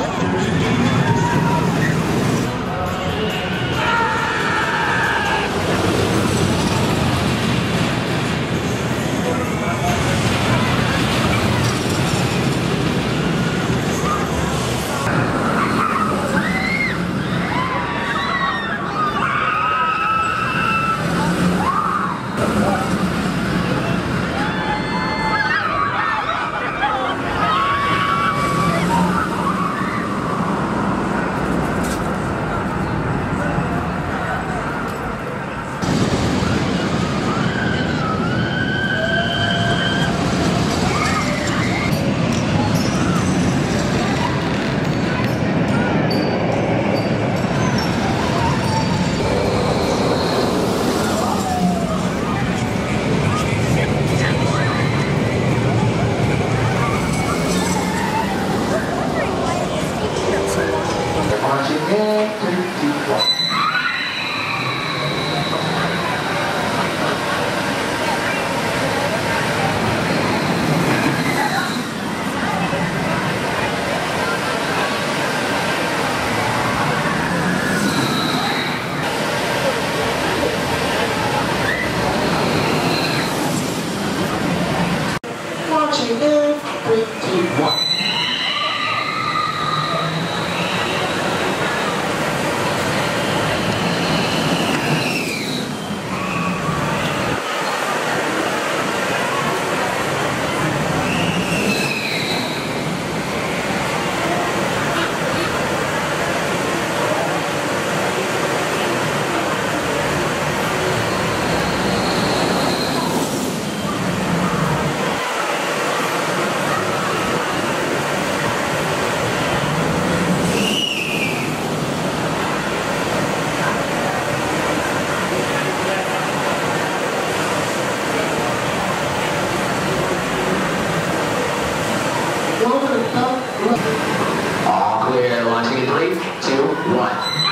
Whoa. 2021. Two, one.